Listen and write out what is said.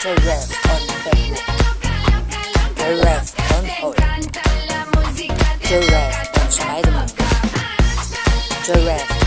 Giraffe on Batman. Giraffe on Hulk. Giraffe on Spider-Man. Giraffe